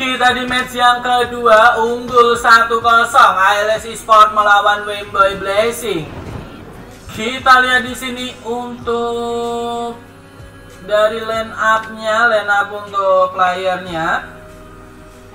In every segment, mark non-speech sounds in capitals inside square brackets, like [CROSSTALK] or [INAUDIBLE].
kita di match yang kedua unggul 1-0 ALS Esport melawan Wemboy Blazing. Kita lihat di sini untuk dari line up-nya, line up untuk playernya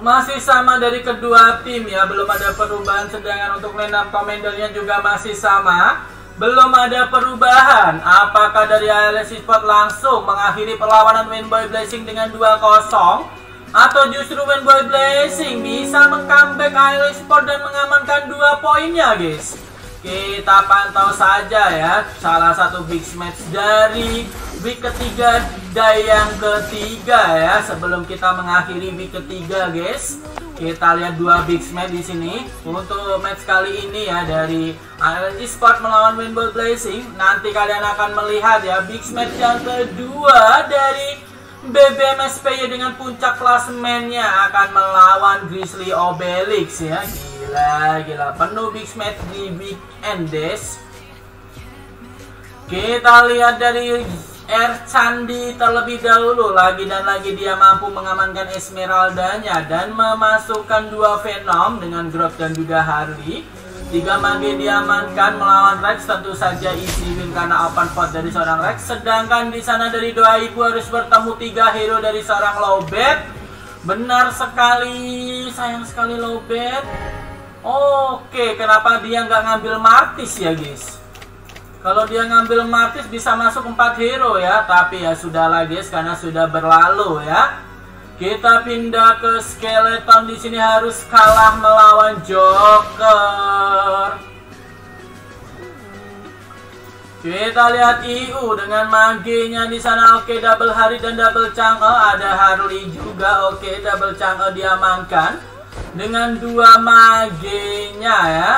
masih sama dari kedua tim ya, belum ada perubahan sedangkan untuk line up komandernya juga masih sama. Belum ada perubahan. Apakah dari ALS Esport langsung mengakhiri perlawanan Wemboy Blazing dengan 2-0? Atau justru Boy Blessing bisa mengcomeback Aero Sport dan mengamankan dua poinnya guys Kita pantau saja ya Salah satu big match dari week ketiga dan yang ketiga ya Sebelum kita mengakhiri week ketiga guys kita lihat dua big match di sini untuk match kali ini ya dari Iron Sport melawan Winball Blazing. Nanti kalian akan melihat ya big match yang kedua dari BBMSPY dengan puncak klasemennya akan melawan Grizzly Obelix ya. Gila, gila. Penuh big match di weekend days Kita lihat dari R Candi terlebih dahulu Lagi dan lagi dia mampu mengamankan Esmeraldanya Dan memasukkan dua Venom dengan Grok dan juga Harley Tiga mage diamankan melawan Rex tentu saja win karena open vote dari seorang Rex. Sedangkan di sana dari dua ibu harus bertemu tiga hero dari seorang Lobet. Benar sekali, sayang sekali Lobet. Oke, kenapa dia nggak ngambil Martis ya guys? Kalau dia ngambil Martis bisa masuk 4 hero ya, tapi ya sudah lah guys karena sudah berlalu ya. Kita pindah ke skeleton di sini harus kalah melawan Joker. Kita lihat IU dengan maginya di sana. Oke, double hari dan double chang'e ada Harley juga. Oke, double chang'e diamankan dengan dua maginya ya.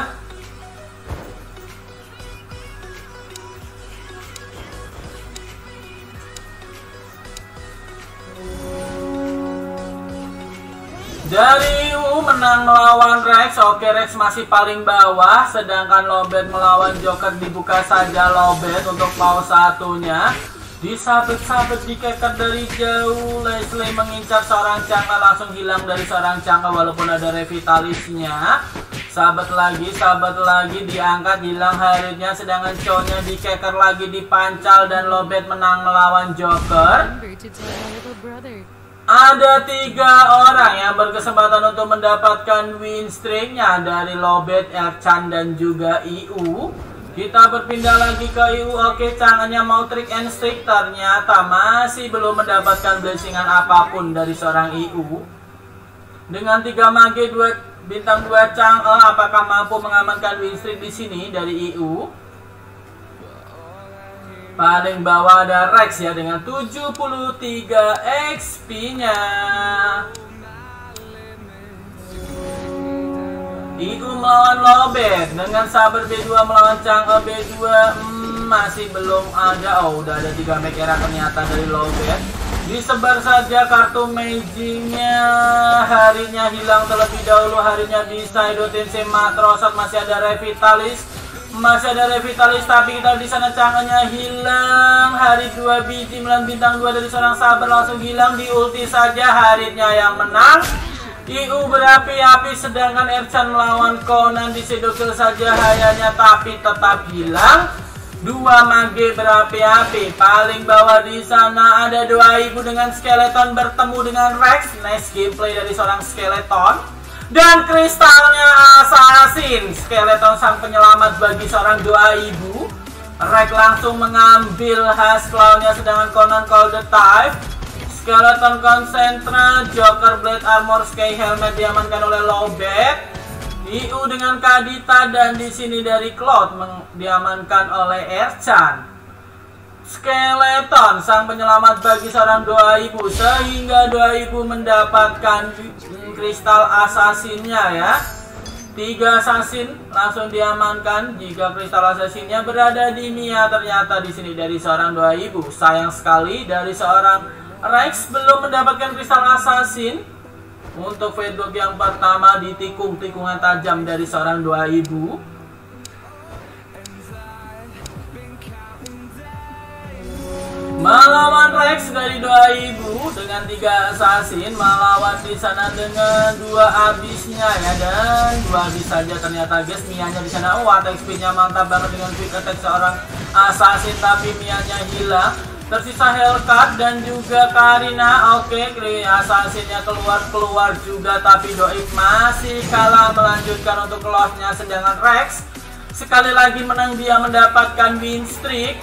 Dari U menang melawan Rex, oke Rex masih paling bawah Sedangkan Lobet melawan Joker dibuka saja Lobet untuk pause satunya. Disabet-sabet dikeker dari jauh. Leslie mengincar seorang Chang'e langsung hilang dari seorang Chang'e walaupun ada revitalisnya. Sahabat lagi, sahabat lagi diangkat hilang haritnya Sedangkan cowoknya dikeker lagi dipancal dan Lobet menang melawan Joker ada tiga orang yang berkesempatan untuk mendapatkan win streaknya dari Lobet, Erchan, dan juga IU. Kita berpindah lagi ke IU. Oke, cangannya mau trick and streak. Ternyata masih belum mendapatkan blessingan apa pun dari seorang IU. Dengan tiga mage, dua bintang dua Chang, apakah mampu mengamankan win streak di sini dari IU? Paling bawah ada Rex ya dengan 73 XP-nya. Igu melawan Lobet dengan Saber B2 melawan Chang'e B2 hmm, masih belum ada. Oh, udah ada tiga Mekera ternyata dari Lobet. Disebar saja kartu magicnya Harinya hilang terlebih dahulu Harinya bisa Idotin Matrosat Masih ada Revitalis masih ada revitalis tapi kita di sana canggahnya hilang. Hari dua biji melan bintang dua dari seorang sabar langsung hilang di ulti saja haritnya yang menang. IU berapi-api sedangkan Erchan melawan Conan disedokil saja hayanya tapi tetap hilang. Dua mage berapi-api paling bawah di sana ada dua ibu dengan skeleton bertemu dengan Rex. Nice gameplay dari seorang skeleton dan kristalnya assassin skeleton sang penyelamat bagi seorang doa ibu. Rek langsung mengambil khas clownnya sedangkan Conan call the type skeleton konsentra Joker Blade Armor Sky Helmet diamankan oleh Lobet. IU dengan Kadita dan di sini dari Cloud diamankan oleh Erchan Skeleton sang penyelamat bagi seorang doa ibu sehingga doa ibu mendapatkan kristal asasinnya ya. Tiga asasin langsung diamankan jika kristal asasinnya berada di Mia ternyata di sini dari seorang doa ibu. Sayang sekali dari seorang Rex belum mendapatkan kristal asasin. Untuk Fedok yang pertama ditikung tikungan tajam dari seorang doa ibu. Melawan Rex dari 2000 dengan tiga assassin. Melawan di sana dengan dua abisnya ya dan dua abis saja. Ternyata guys Mianya di sana. Oh attack speednya mantap banget dengan quick attack seorang assassin tapi Mianya hilang. Tersisa Hellcat dan juga Karina. Oke okay, assassinnya keluar keluar juga tapi Doik masih kalah melanjutkan untuk lossnya. Sedangkan Rex sekali lagi menang dia mendapatkan win streak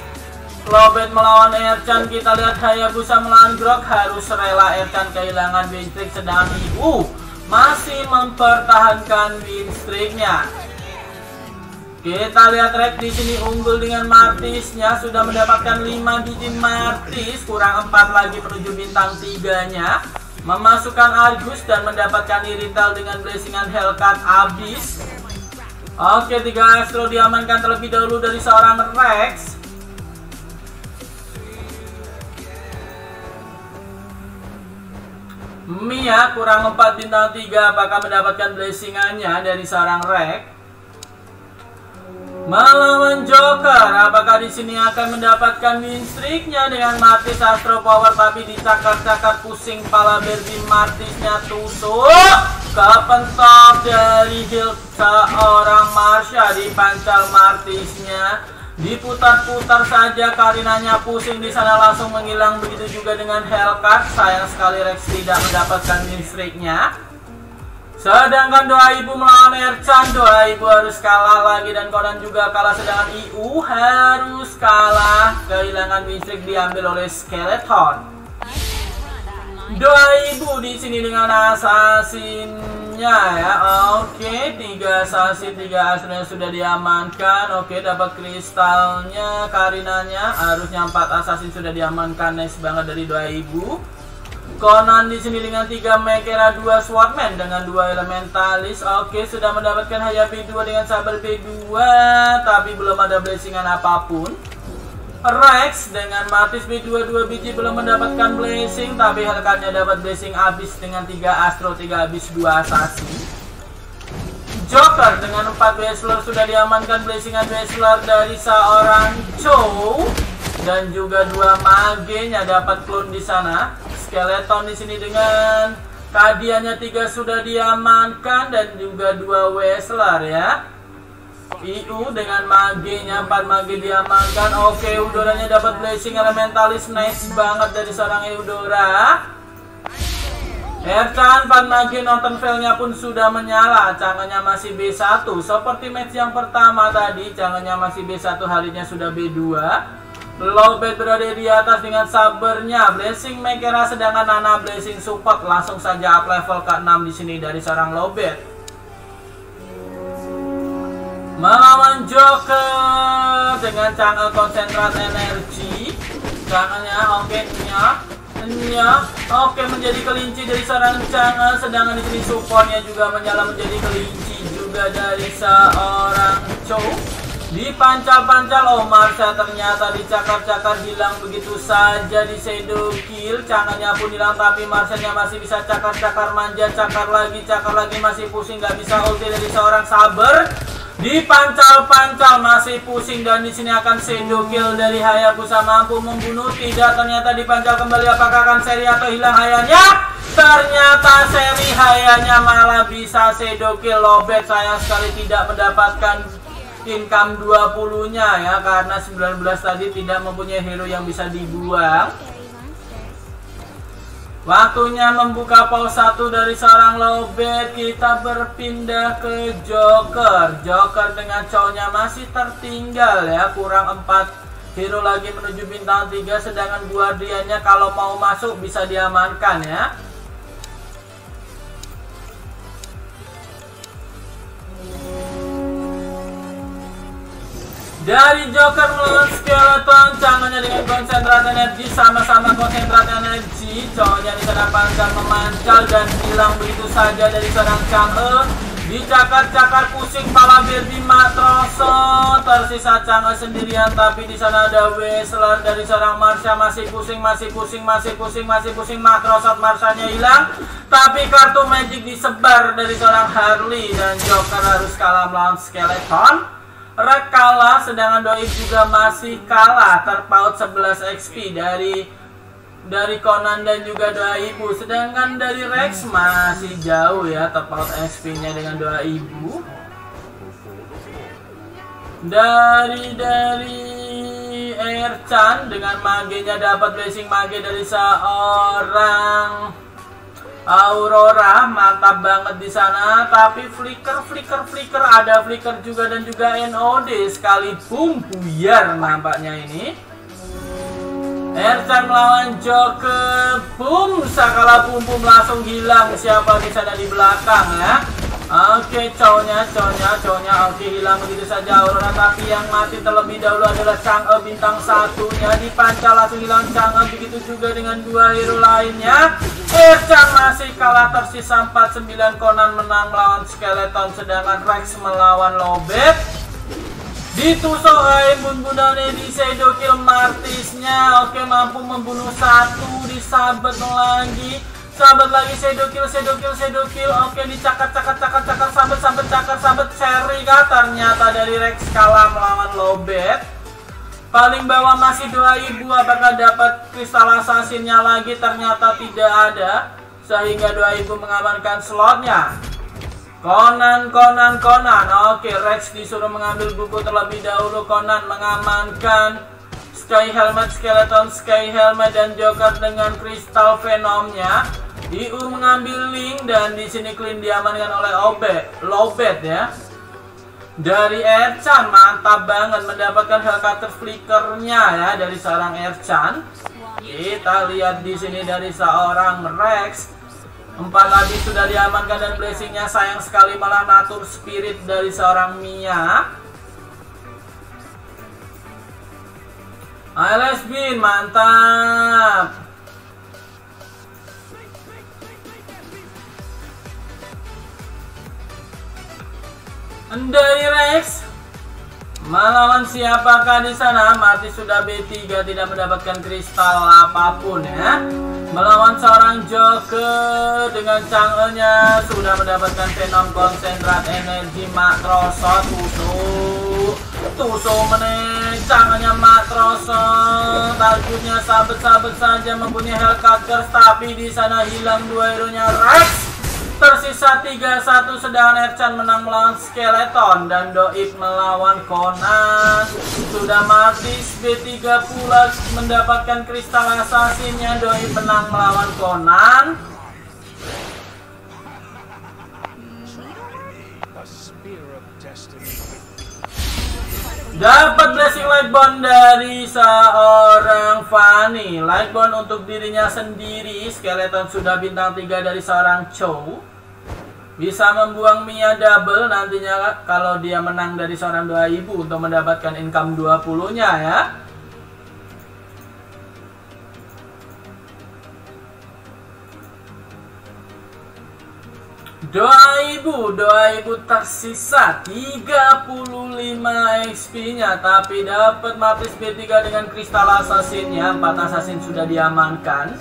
Lobet melawan Ercan kita lihat Hayabusa melawan Grok harus rela Ercan kehilangan win streak sedang Ibu masih mempertahankan win streaknya. Kita lihat Red di sini unggul dengan Martisnya sudah mendapatkan 5 biji Martis kurang 4 lagi menuju bintang 3 nya memasukkan Argus dan mendapatkan Irital dengan blessingan Hellcat abis. Oke, tiga Astro diamankan terlebih dahulu dari seorang Rex. Mia kurang 4 bintang 3 apakah mendapatkan blessingannya dari seorang Rek? Melawan Joker, apakah di sini akan mendapatkan win dengan Martis Astro Power tapi dicakar-cakar pusing pala Barbie Martisnya tusuk? Kepentok dari heal seorang Marsha di pancal Martisnya Diputar-putar saja Karinanya pusing di sana langsung menghilang begitu juga dengan Hellcat. Sayang sekali Rex tidak mendapatkan listriknya. Sedangkan doa ibu melawan Ercan, doa ibu harus kalah lagi dan Conan juga kalah. Sedangkan IU harus kalah. Kehilangan listrik diambil oleh Skeleton. Doa ibu di sini dengan assassin ya. Oke tiga saksi tiga aslinya sudah diamankan. Oke dapat kristalnya karinanya. Harusnya empat assassin sudah diamankan. Nice banget dari dua ibu. Conan di sini dengan tiga Mekera dua Swordman dengan dua Elementalis. Oke sudah mendapatkan Haya B2 dengan Saber B2 tapi belum ada blessingan apa pun Rex dengan Matis B2 2 biji belum mendapatkan blessing tapi Hellcatnya dapat blessing abis dengan 3 Astro 3 abis 2 Asasi Joker dengan 4 Wrestler sudah diamankan blessingan Wrestler dari seorang Chow dan juga dua mage-nya dapat clone di sana. Skeleton di sini dengan kadiannya tiga sudah diamankan dan juga dua Wrestler ya. IU dengan maginya 4 magi diamankan oke Eudoranya dapat blessing elementalis. Nice banget dari seorang Eudora Ercan 4 magi nonton failnya pun sudah menyala. Cangannya masih B1 Seperti match yang pertama tadi Cangannya masih B1 harinya sudah B2 Lobet berada di atas dengan sabernya. Blessing Mekera sedangkan Nana Blessing support. Langsung saja up level ke-6 di sini dari seorang Lobet melawan Joker dengan channel konsentrat energi. Channelnya oke okay, nya oke okay, menjadi kelinci dari seorang channel sedangkan di sini supportnya juga menyala menjadi kelinci juga dari seorang Chow dipancal-pancal oh Marsha ternyata dicakar-cakar hilang begitu saja di shadow kill. Channelnya pun hilang tapi Marshanya masih bisa cakar-cakar manja cakar lagi cakar lagi masih pusing nggak bisa ulti dari seorang saber Dipancal-pancal masih pusing dan di sini akan sendo kill dari Hayabusa mampu membunuh. Tidak ternyata dipancal kembali. Apakah akan seri atau hilang hayanya? Ternyata seri hayanya malah bisa sendo kill lobet sayang sekali tidak mendapatkan income 20 nya ya karena 19 tadi tidak mempunyai hero yang bisa dibuang Waktunya membuka pause satu dari seorang lobet Kita berpindah ke Joker. Joker dengan cowoknya masih tertinggal ya. Kurang 4 hero lagi menuju bintang 3 Sedangkan guardiannya kalau mau masuk bisa diamankan ya Dari Joker melawan Skeleton, canggahnya dengan konsentrat energi sama-sama konsentrat energi. Cowoknya di sana pancar memancal dan hilang begitu saja dari seorang Chang'e. Dicakar-cakar pusing pala Baby Matroso. Tersisa Chang'e sendirian tapi di sana ada Wesler dari seorang Marsha masih pusing, masih pusing, masih pusing, masih pusing. Matrosot Marsanya hilang. Tapi kartu magic disebar dari seorang Harley dan Joker harus kalah melawan Skeleton. Rek kalah, sedangkan Doi juga masih kalah. Terpaut 11 XP dari dari Conan dan juga doa ibu sedangkan dari Rex masih jauh ya terpaut XP nya dengan doa ibu dari dari Erchan dengan magenya dapat blessing mage dari seorang Aurora mantap banget di sana tapi flicker flicker flicker ada flicker juga dan juga NOD sekali boom buyar nampaknya ini Ercan melawan Joker. Boom sakala boom boom langsung hilang. Siapa di sana di belakang ya? Oke cowoknya cowoknya cowoknya. Oke hilang begitu saja. Aurora tapi yang mati terlebih dahulu adalah Chang'e bintang satunya. Dipancal langsung hilang Chang'e begitu juga dengan dua hero lainnya. Ercan masih kalah tersisa 49 Conan menang melawan Skeleton sedangkan Rex melawan Lobet ditusuk hai bunbunane di Kill Martisnya oke mampu membunuh satu disabet lagi. Sahabat lagi Shadow Kill Shadow Kill Shadow Kill oke dicakar cakar cakar cakar sabet sabet cakar sabet seri kah? Ternyata dari Rex kalah melawan Lobet. Paling bawah masih dua ibu apakah dapat kristal asasinnya lagi? Ternyata tidak ada sehingga dua ibu mengamankan slotnya. Conan, Conan, Conan. Oke, Rex disuruh mengambil buku terlebih dahulu. Conan mengamankan Sky Helmet, Skeleton, Sky Helmet dan Joker dengan kristal Venomnya. Diu mengambil Link dan di sini Clean diamankan oleh Obet, Lobet ya dari Erchan mantap banget mendapatkan Hellcutter flickernya ya dari seorang Erchan kita lihat di sini dari seorang Rex empat lagi sudah diamankan dan blessingnya sayang sekali malah natur spirit dari seorang Mia. Ailes Bin mantap. Dari Rex Melawan siapakah di sana? Mati sudah B3 tidak mendapatkan kristal apa pun ya. Melawan seorang Joker dengan Chang'e-nya sudah mendapatkan Venom konsentrat energi Makroso Tuso. Tuso meneh Chang'e-nya Makroso. Targetnya sabet-sabet saja mempunyai Hellcutters tapi di sana hilang dua hero-nya Rex. Tersisa 3-1 sedangkan Erchan menang melawan Skeleton dan Doib melawan Conan. Sudah mati B3 pula mendapatkan kristal asasinnya Doib menang melawan Conan. Dapat blessing Lightbone dari seorang Fanny Lightbone untuk dirinya sendiri Skeleton sudah bintang 3 dari seorang Chow Bisa membuang Mia double nantinya kalau dia menang dari seorang dua ibu Untuk mendapatkan income 20 nya ya. Doa ibu, doa ibu tersisa 35 XP-nya Tapi dapat Matis B3 dengan kristal asasinnya 4 asasin sudah diamankan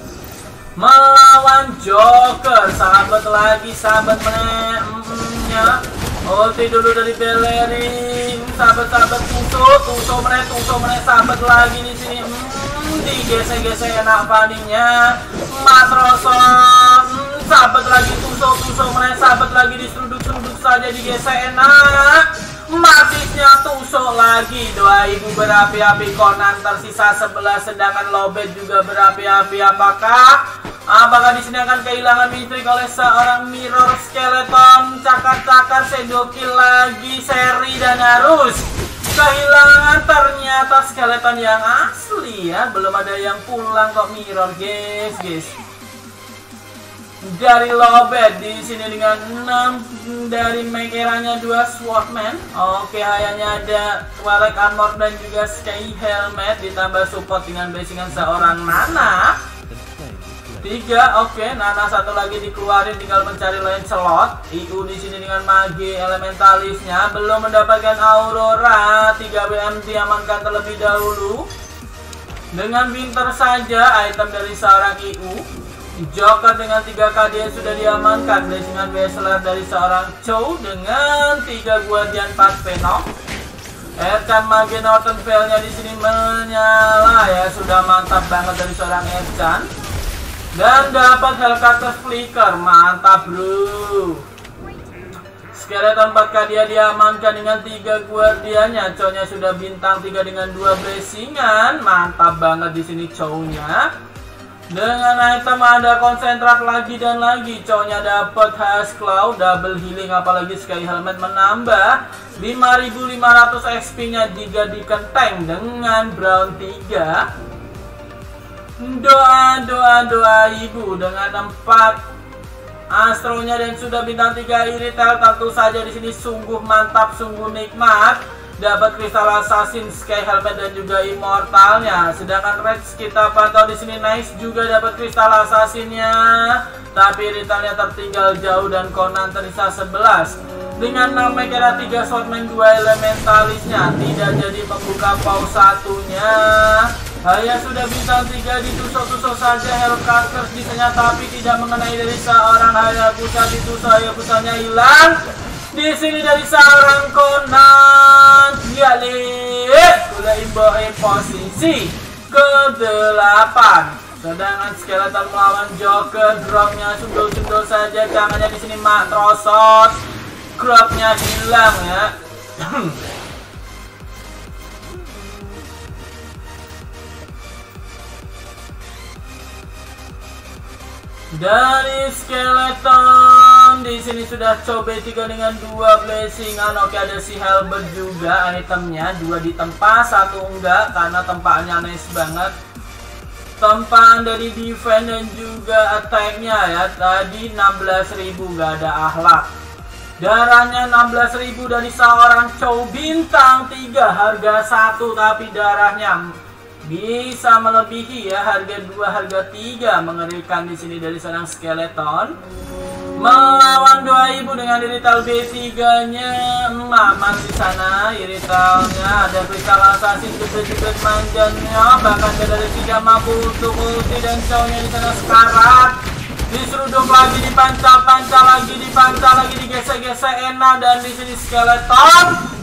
Melawan Joker. Sahabat lagi, sahabat menenya Ulti dulu dari Beleri Sahabat-sahabat tusuk, tusuk meneh, tusuk meneh Sahabat lagi di sini hmm, Digesek-gesek enak paninya Matroson hmm, sahabat lagi tusuk tusuk mereka sahabat lagi diseruduk-seruduk saja digesek enak. Matisnya tusuk lagi. Dua ibu berapi-api Conan tersisa sebelah sedangkan Lobet juga berapi-api. Apakah apakah di sini akan kehilangan mitrik oleh seorang mirror skeleton? Cakar-cakar sedokil lagi seri dan harus kehilangan ternyata skeleton yang asli ya. Belum ada yang pulang kok mirror guys guys. Dari Lobet di sini dengan 6 dari Mekeranya dua Swordman. Oke, hayanya ada Warek Armor dan juga Sky Helmet. Ditambah support dengan basingan seorang Nana. Tiga, oke, Nana satu lagi dikeluarin tinggal mencari lain slot. IU di sini dengan Magi Elementalisnya belum mendapatkan Aurora. 3 BM diamankan terlebih dahulu. Dengan pinter saja item dari seorang IU Joker dengan 3 KD sudah diamankan Blessingan Wrestler dari seorang Chow dengan 3 Guardian 4 Venom Erkan Mage Norton Veil-nya di sini menyala ya, sudah mantap banget dari seorang Erkan. Dan dapat Hellcutter Flicker, mantap bro. Skeleton 4K dia diamankan dengan tiga guardiannya. Cownya sudah bintang 3 dengan dua blessingan. Mantap banget di sini cownya. Dengan item ada konsentrat lagi dan lagi Cowoknya dapat Has Cloud Double healing apalagi Sky Helmet menambah 5500 XP nya dijadikan tank dengan Brown 3 Doa doa doa ibu dengan 4 Astronya dan sudah bintang 3 Iritel tentu saja di sini sungguh mantap sungguh nikmat dapat kristal assassin, sky helmet dan juga immortalnya. Sedangkan Rex kita pantau di sini nice juga dapat kristal assassinnya. Tapi retailnya tertinggal jauh dan Conan tersisa 11. Dengan 6 Mekera 3 Swordman 2 Elementalisnya Tidak jadi membuka pause satunya Hanya sudah bintang 3 ditusuk-tusuk saja Hellcasters bisanya Tapi tidak mengenai dari seorang Hayabusa ditusuk. Hayabusanya hilang. Di sini dari seorang Conan ya lihat sudah imbain posisi ke delapan. Sedangkan skeleton melawan Joker dropnya sundul-sundul saja. Jangannya di sini matrosot cropnya hilang ya [CLEARS THROAT] Dari skeleton di sini sudah coba tiga dengan dua blessingan. Oke ada si Halbert juga itemnya dua di tempat satu enggak karena tempatnya nice banget. Tempaan dari defense dan juga attacknya ya tadi 16.000 nggak ada akhlak. Darahnya 16.000 dari seorang cow bintang 3 harga satu tapi darahnya bisa melebihi ya harga dua harga tiga mengerikan di sini dari seorang skeleton. Melawan dua ibu dengan irital B3 nya Maman di sana iritalnya. Ada kristal assassin jepret-jepret manjanya. Bahkan dari tiga mampu untuk ulti dan cownya di sana sekarat diseruduk lagi dipancal-pancal lagi dipancal lagi digesek-gesek enak. Dan di sini skeleton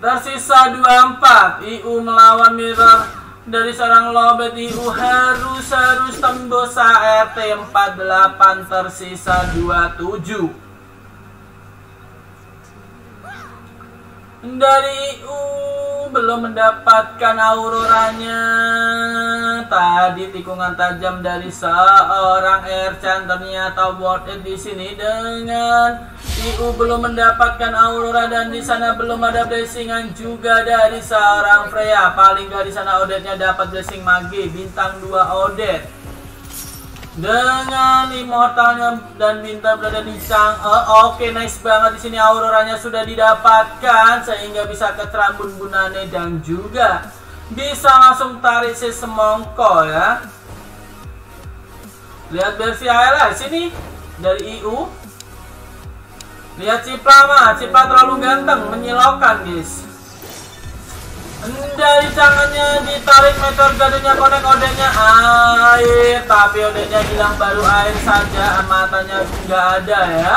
Tersisa 24 IU melawan Mirror. Dari seorang Lobet IU harus harus tembus ART 48 tersisa 27 dari IU belum mendapatkan auroranya tadi tikungan tajam dari seorang Erchan ternyata worth it di sini dengan IU belum mendapatkan aurora dan di sana belum ada blessingan juga dari seorang Freya. Paling gak di sana Odetnya dapat blessing magi bintang 2 Odet. Dengan immortalnya dan bintang berada di sang uh, oke okay, nice banget di sini. Auroranya sudah didapatkan sehingga bisa ke Trambun Bunane dan juga bisa langsung tarik si semongko ya. Lihat versi ALS sini. Dari IU lihat Cipla mah Cipla terlalu ganteng menyilaukan guys. Dari tangannya ditarik meteor gadunya konek odenya air. Tapi odenya hilang baru air saja matanya nggak ada ya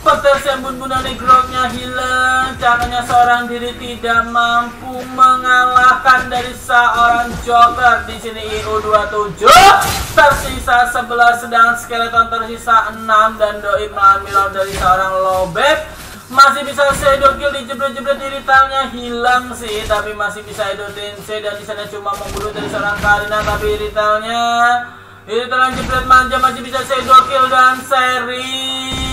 Petir sembun bunda negroknya hilang Caranya seorang diri tidak mampu mengalahkan dari seorang Joker di sini IU27 Tersisa 11 sedangkan skeleton tersisa 6 Dan doi melawan dari seorang Lobet. Masih bisa shadow kill di jebret-jebret iritalnya hilang sih tapi masih bisa edo tense dan di sana cuma membunuh dari seorang Karina tapi iritalnya irital jebret manja masih bisa shadow kill dan seri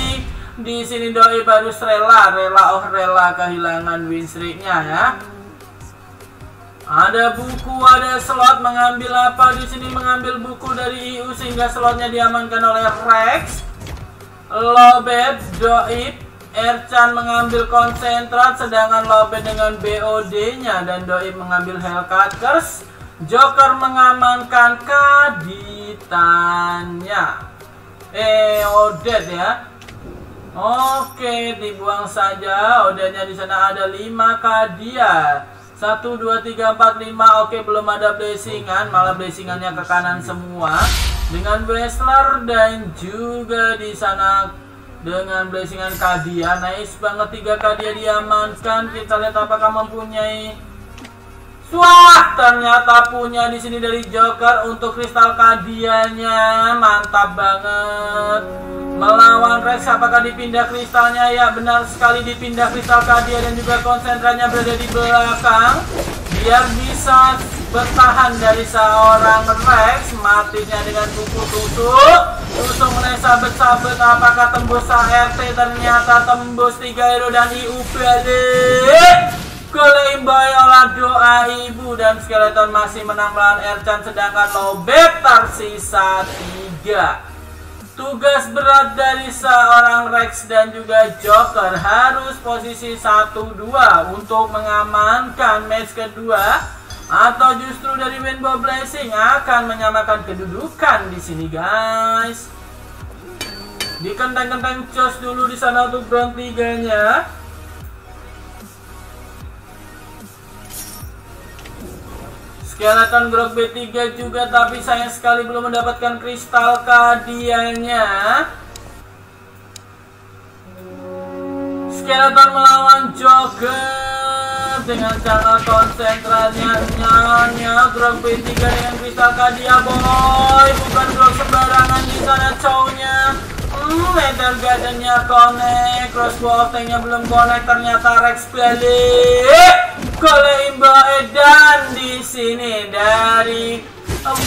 di sini doi baru rela rela oh rela kehilangan win streaknya ya ada buku, ada slot mengambil apa di sini mengambil buku dari IU sehingga slotnya diamankan oleh Rex, Lobet, Doib, Erchan mengambil konsentrat sedangkan Lope dengan BOD-nya dan Doi mengambil Hellcutters. Joker mengamankan kaditannya. Eh, Odet ya. Oke, dibuang saja. Odetnya di sana ada 5 kadia. 1 2 3 4 5. Oke, belum ada blessingan, malah blessingannya ke kanan semua. Dengan Wrestler dan juga di sana dengan blessingan Kadia nice banget tiga Kadia diamankan kita lihat apakah mempunyai Wah, ternyata punya di sini dari Joker untuk kristal Kadianya. Mantap banget. Melawan Rex apakah dipindah kristalnya? Ya, benar sekali dipindah kristal Kadia dan juga konsentranya berada di belakang. Biar bisa bertahan dari seorang Rex matinya dengan kuku tusuk tusuk mulai sabet-sabet apakah tembus ART ternyata tembus 3 hero dan IU balik Kelimbai olah doa ibu dan skeleton masih menang melawan Ercan sedangkan Lobet tersisa 3 Tugas berat dari seorang Rex dan juga Joker harus posisi 1-2 untuk mengamankan match kedua atau justru dari Rainbow Blessing akan menyamakan kedudukan di sini guys. Dikenteng-kenteng cos dulu di sana untuk round 3-nya. Skeleton Grok B3 juga tapi sayang sekali belum mendapatkan kristal kadianya. Skeleton melawan Joker dengan cara konsentratnya nyanya Grok B3 dengan kristal kadia boy. Bukan Grok sembarangan di sana cownya hmm, Metal Gardennya connect crossbow tanknya belum connect ternyata Rex balik Kole Imba Edan di sini dari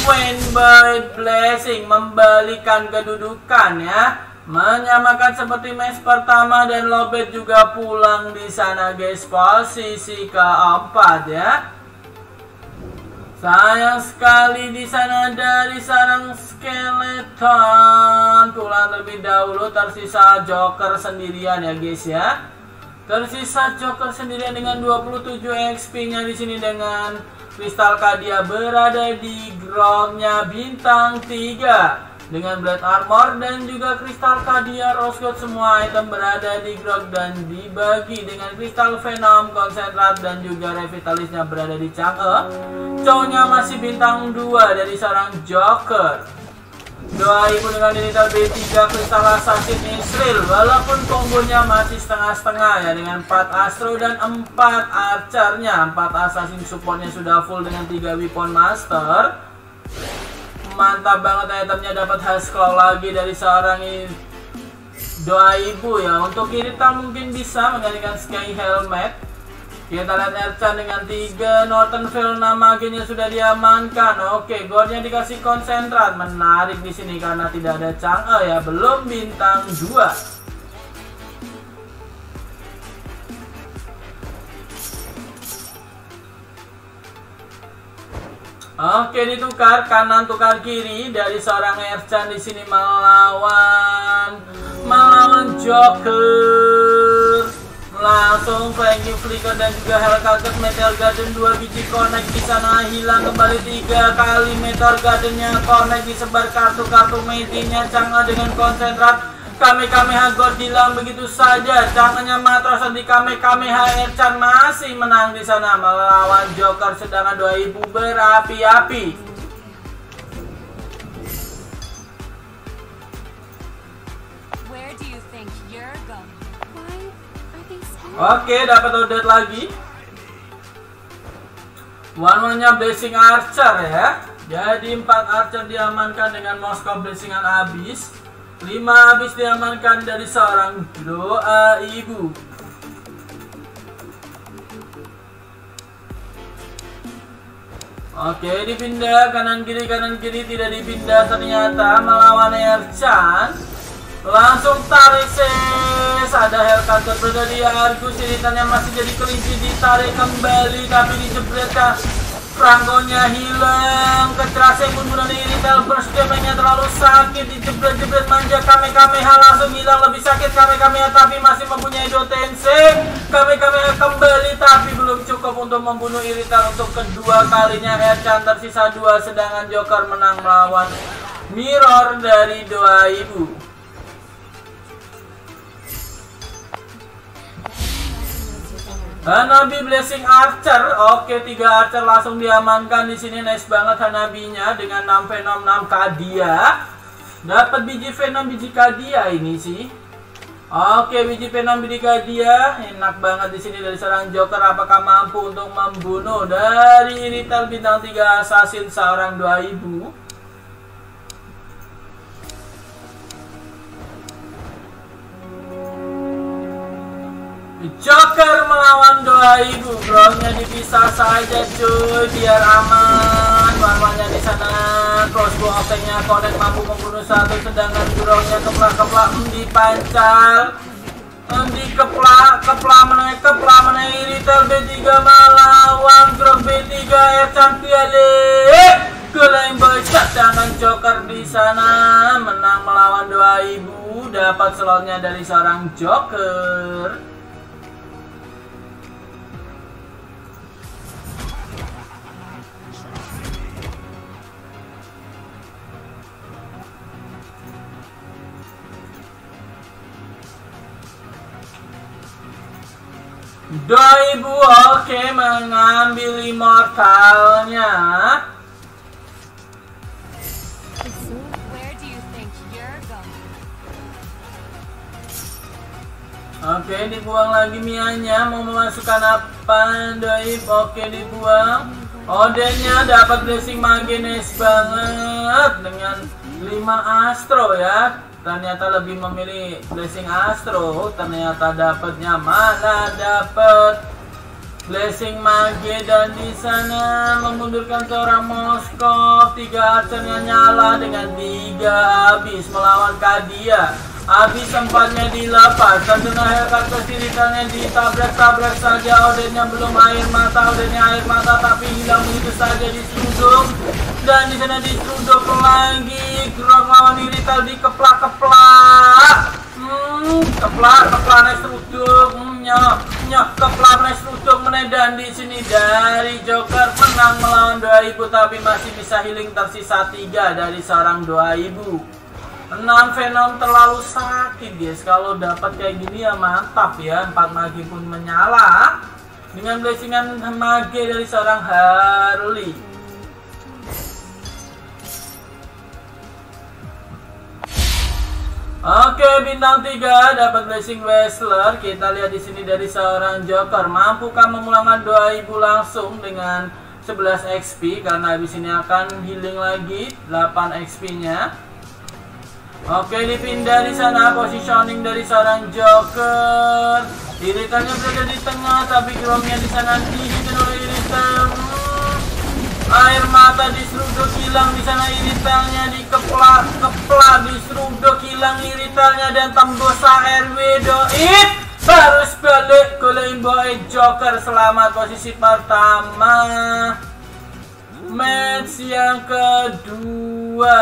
Wayne Blessing membalikan kedudukan ya. Menyamakan seperti match pertama dan Lobet juga pulang di sana guys. Posisi keempat ya. Sayang sekali di sana dari sarang skeleton. Pulang terlebih dahulu tersisa Joker sendirian ya guys ya tersisa Joker sendirian dengan 27 XP nya di sini dengan Kristal Kadia berada di groundnya bintang 3 dengan Blade Armor dan juga Kristal Kadia Rose Gold semua item berada di Grog dan dibagi dengan Kristal Venom, Konsentrat dan juga Revitalisnya berada di Chang'e. Cownya masih bintang 2 dari seorang Joker. Doa ibu dengan digital B3 Kristal Assassin Israel. Walaupun kombonya masih setengah-setengah ya Dengan 4 Astro dan 4 Archernya. 4 Assassin supportnya sudah full dengan 3 Weapon Master. Mantap banget itemnya dapat high claw lagi dari seorang doa ibu ya untuk Kirita mungkin bisa menggantikan Sky Helmet kita lihat Ercan dengan 3 Northern Veil nama agennya sudah diamankan. Oke godnya dikasih konsentrat. Menarik di sini karena tidak ada Chang'e ya. Belum bintang 2 Oke ditukar kanan tukar kiri dari seorang Ercan di sini melawan melawan Joker. Langsung Frankie Flicker dan juga Hellcat Metal Garden dua biji connect di sana hilang kembali tiga kali Metal Gardennya connect disebar kartu-kartu medinya Cangga dengan konsentrat kami kami God hilang begitu saja. Jangannya matrosan di kami Ercan masih menang di sana melawan Joker sedangkan dua ibu berapi-api. Oke, dapat update lagi. One-one-nya Blessing Archer ya. Jadi empat Archer diamankan dengan Moskow Blessingan habis. Lima habis diamankan dari seorang doa ibu. Oke, dipindah kanan kiri kanan kiri tidak dipindah ternyata melawan Erchan. Langsung tarik ses. Ada Hellcutter berada di Argus iritannya masih jadi kelinci. Ditarik kembali tapi dijebretkan Frangonya hilang. Kecerasnya pun bunuh diri Burst damage terlalu sakit. Dijebret-jebret manja. Kameha langsung hilang. Lebih sakit Kame Kameha tapi masih mempunyai Dotense Kame Kameha kembali Tapi belum cukup untuk membunuh Irital Untuk kedua kalinya Ercan tersisa dua Sedangkan Joker menang melawan Mirror dari Doa Ibu Hanabi Blessing Archer. Oke, tiga Archer langsung diamankan di sini. Nice banget Hanabinya dengan 6 Venom 6 Kadia. Dapat biji Venom biji Kadia ini sih. Oke, biji P6 dia enak banget di sini dari seorang Joker. Apakah mampu untuk membunuh dari Retail bintang 3 Assassin seorang 2000? Joker melawan doa ibu, Brownya dipisah saja cuy, biar aman. Warnanya di sana, crossbow opengnya connect mampu membunuh satu, sedangkan Brownya keplak-keplak dipancal. Di keplak, keplak menaik, keplak menaik, Retail B3 melawan Grok B3, Ercan Piale. Gelain boy dengan Joker di sana menang melawan doa ibu, dapat slotnya dari seorang Joker. Ibu oke mengambil immortalnya. Oke dibuang lagi Mianya. Mau memasukkan apa Doib oke dibuang. Odenya dapat blessing magnes banget dengan 5 astro ya ternyata lebih memilih blessing astro ternyata dapatnya mana dapat blessing mage dan di sana memundurkan seorang Moskov. Tiga archernya nyala dengan tiga habis melawan Kadia. Habis sempatnya dilepas terkena Hellcat kesiritannya ditabrak-tabrak saja. Odennya belum air mata Odennya air mata tapi hilang begitu saja diseruduk dan di sana diseruduk lagi Grok lawan Irital dikeplak-keplak. Hmm, keplak, keplak naik seruduk. Hmm, nyok, nyok, keplak naik seruduk menedan di sini dari Joker menang melawan 2000 tapi masih bisa healing tersisa 3 dari seorang 2000. 6 Venom terlalu sakit guys Kalau dapat kayak gini ya mantap ya 4 magi pun menyala Dengan blessingan magi dari seorang Harley Oke, bintang 3 dapat blessing wrestler. Kita lihat di sini dari seorang Joker. Mampukah memulangkan 2000 langsung dengan 11 XP karena habis ini akan healing lagi 8 XP-nya. Oke, dipindah di sana positioning dari seorang Joker. Iritannya berada di tengah tapi geromnya di sana dihit oleh Iritan air mata diseruduk hilang di sana iritalnya dikeplak keplak diseruduk hilang iritalnya dan tembus RW doit harus balik ke boy Joker selamat posisi pertama. Match yang kedua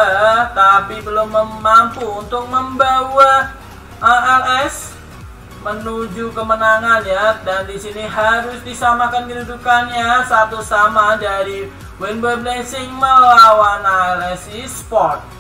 tapi belum mampu untuk membawa ALS menuju kemenangan ya. Dan di sini harus disamakan kedudukannya. Satu sama dari Winboy Blessing melawan ALS Sport